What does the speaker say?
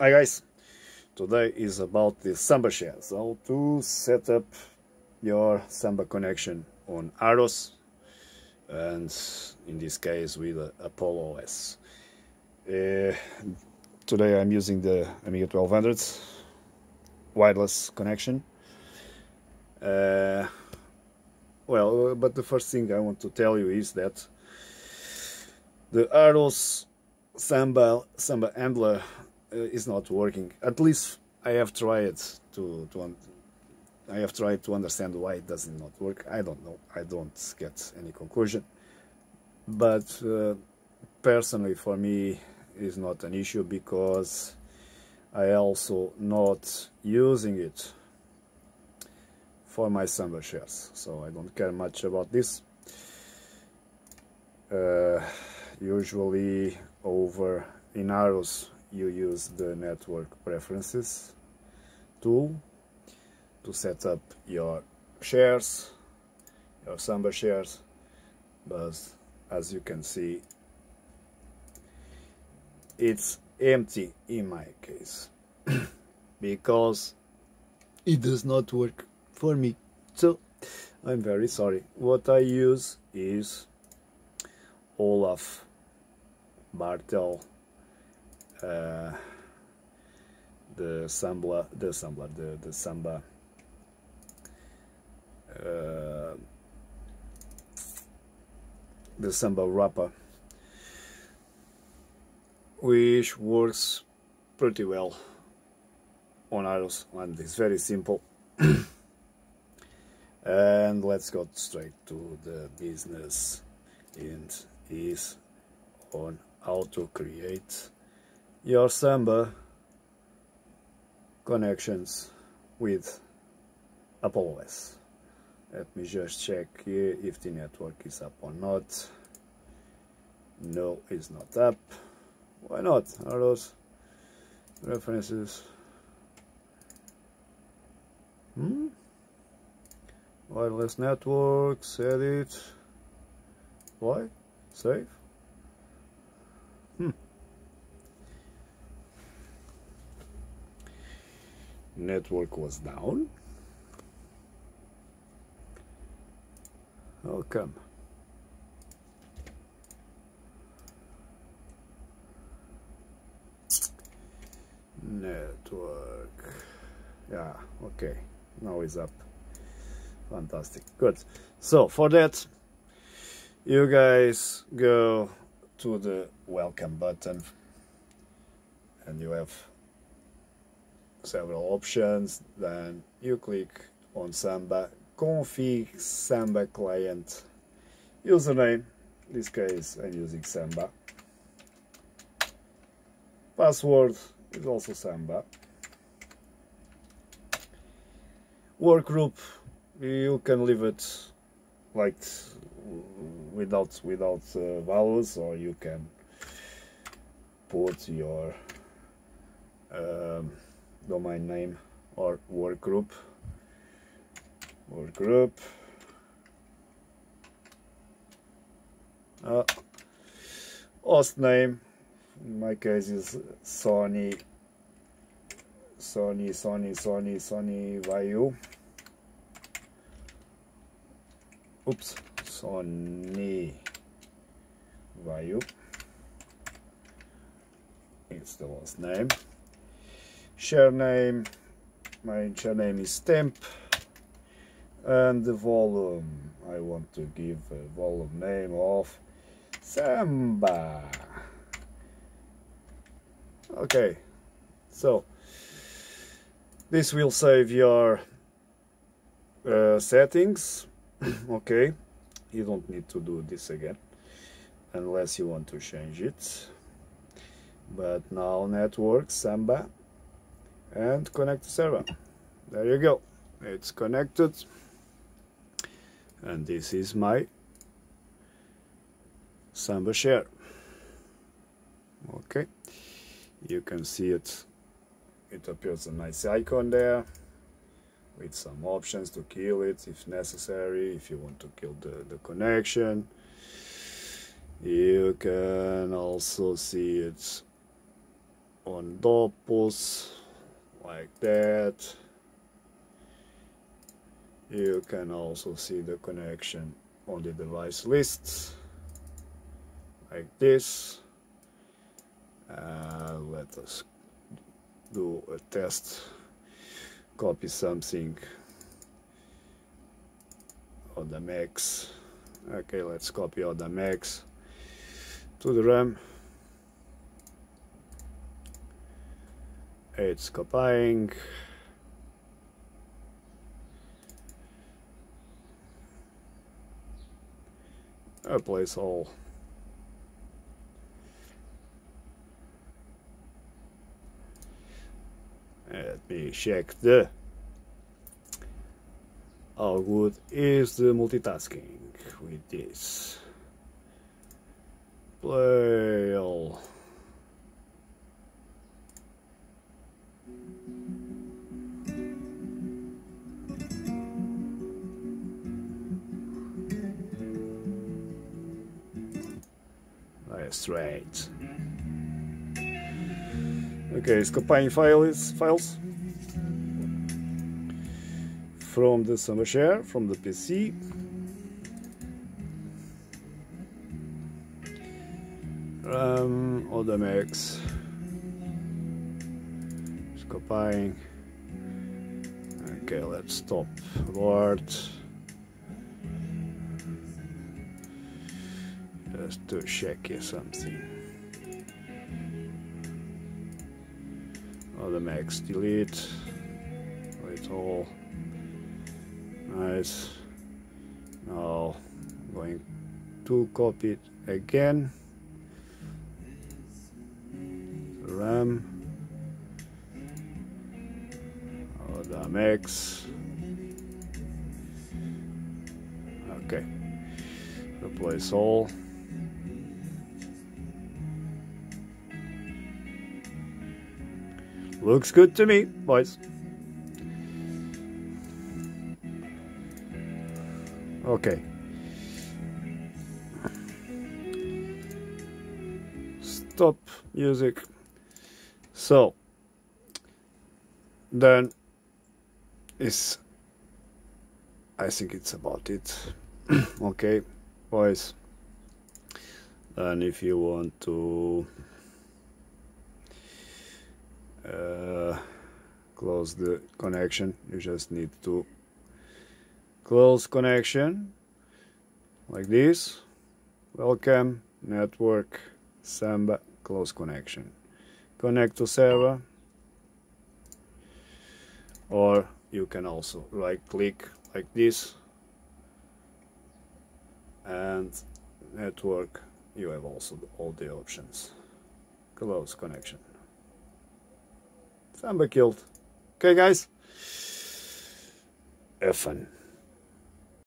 Hi guys, today is about the Samba shares, how to set up your Samba connection on AROS and in this case with Apollo OS. Uh, today I'm using the Amiga 1200 wireless connection. Uh, well, but the first thing I want to tell you is that the AROS Samba Samba handler uh, is not working. At least I have tried to to I have tried to understand why it does not work. I don't know. I don't get any conclusion. But uh, personally, for me, is not an issue because I also not using it for my Samba shares. So I don't care much about this. Uh, usually over in AROS you use the network preferences tool to set up your shares your Samba shares but as you can see it's empty in my case because it does not work for me. So I'm very sorry. What I use is Olaf Barthel the Samba, the Samba, the, the Samba uh, the Samba wrapper which works pretty well on AROS and it's very simple. And let's go straight to the business. And is on how to create your Samba connections with Apollo OS. Let me just check here if the network is up or not. No, it's not up. Why not? Are those references? Hmm? Wireless networks, edit. Why? Save? Hmm. Network was down. How come? Network. Yeah, okay. Now it's up. Fantastic. Good. So for that, you guys go to the welcome button and you have several options then you click on Samba config Samba client username in this case I'm using Samba. Password is also Samba. Workgroup you can leave it like without without uh, values or you can put your um, domain name or work group. Work group. Uh, host name in my case is Sony Sony Sony Sony Sony Vaio. Oops Sony Vaio. It's the last name share name. My share name is temp and the volume. I want to give a volume name of Samba. Okay. So this will save your uh, settings. Okay. You don't need to do this again. Unless you want to change it. But now network samba and connect the server. There you go. It's connected. And this is my samba share. Okay. You can see it. It appears a nice icon there with some options to kill it if necessary if you want to kill the, the connection. You can also see it on Dopus like that. You can also see the connection on the device lists like this. Uh, let us do a test copy something on the max. Okay let's copy on the max to the RAM it's copying a place all let me check the how good is the multitasking with this. Play all straight. Okay, copying files, files from the Samba share, from the PC. Um, the Max. It's copying. Okay, let's stop Word. Just to check or something. Oh, the max delete. It's all nice. Now going to copy it again. RAM. Oh, the max. Okay. Replace all. Looks good to me, boys. Okay. Stop music. So, then is I think it's about it. okay, boys. And if you want to uh, close the connection. You just need to close connection like this. Welcome network samba close connection. Connect to server or you can also right click like this. And network you have also all the options. Close connection Samba killed. Okay, guys? Fun.